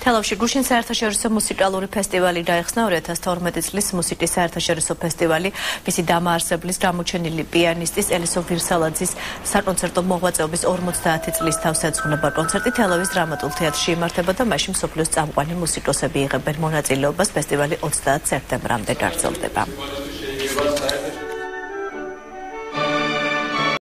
თელავში გუშინ საერთაშორისო მუსიკალური ფესტივალი დაიხსნა 2012 წლის მუსიკის საერთაშორისო ფესტივალი. მისი დამაარსებლის გამოჩენილი პიანისტის ელისო ვირსალაძის საკონცერტო მოღვაწეობის 50 წლის თავსაწყლობა კონცერტი თელავის დრამატულ თეატრში იმართება და მასში მსოფლიოს წამყვანი მუსიკოსები იღებენ მონაწილეობას. ფესტივალი 30 სექტემბრამდე გაგრძელდება.